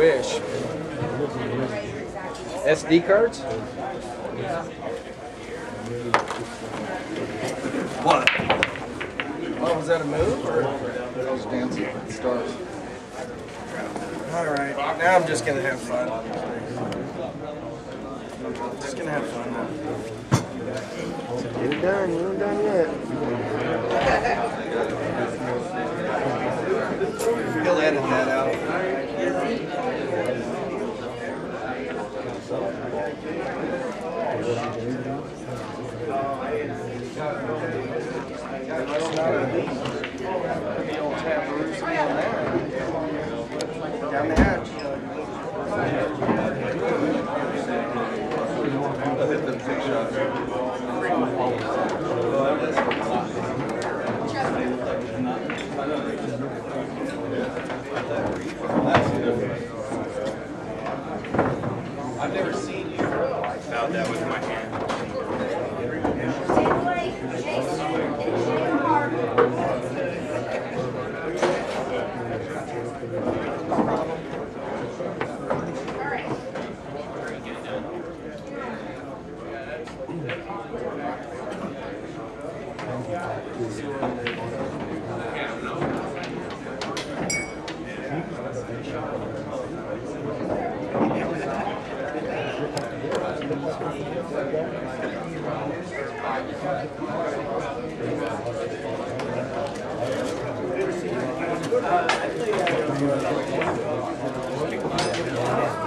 wish. SD cards? What? Oh, was that a move or? I was dancing for the stars. All right, now I'm just gonna have fun. Just gonna have fun now. You're done, you ain't done yet. He'll edit that out. Down I've Uh, actually, uh,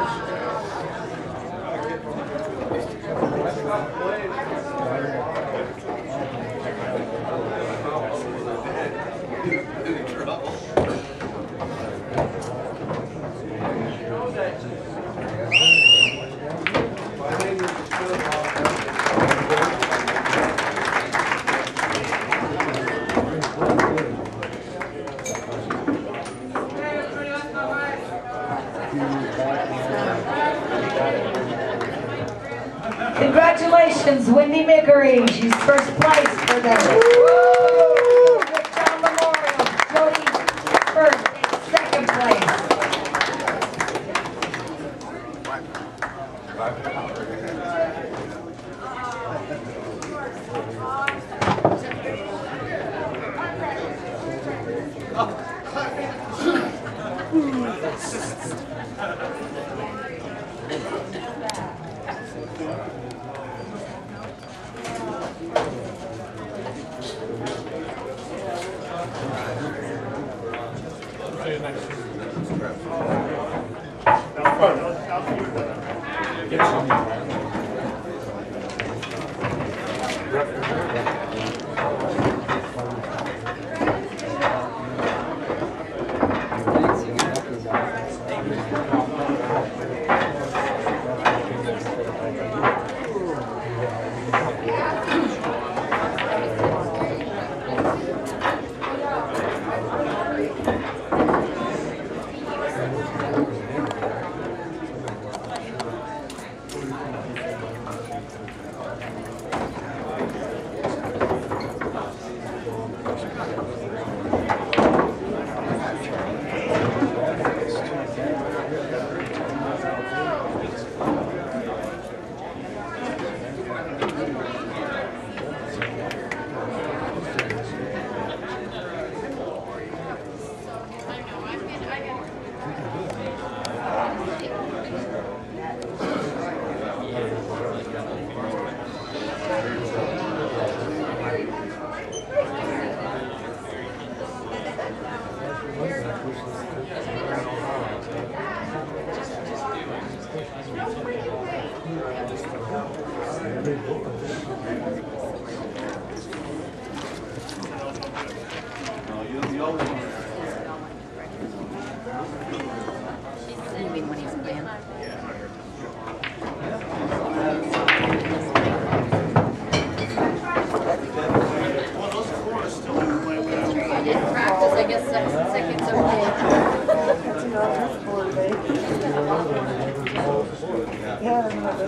Congratulations, Wendy Mickery. She's first place for the John Memorial. Jody first second place.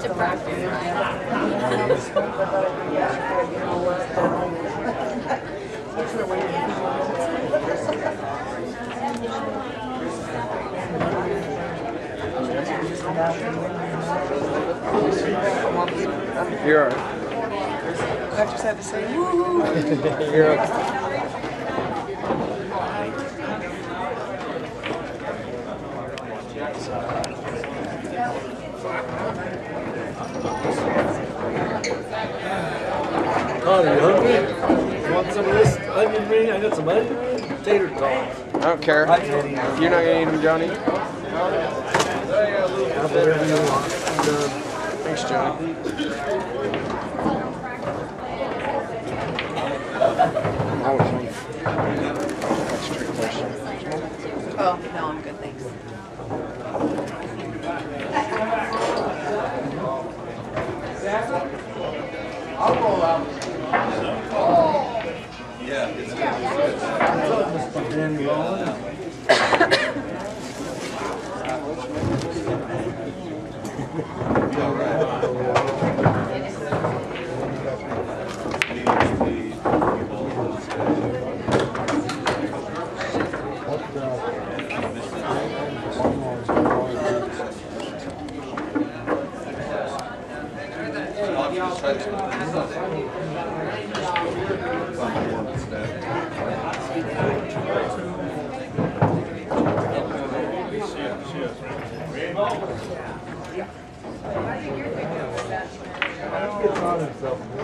To practice, right? You're all right. I just had to say, woo You're okay. Connie, you hungry? Want some of this onion ring? I got some onion ring, tater tots. I don't care. If you're not gonna eat them, Johnny. Whatever you want. I'm done. Thanks, Johnny. I'm always hungry. That's a trick question. Oh, no, I'm good, thanks. Didn't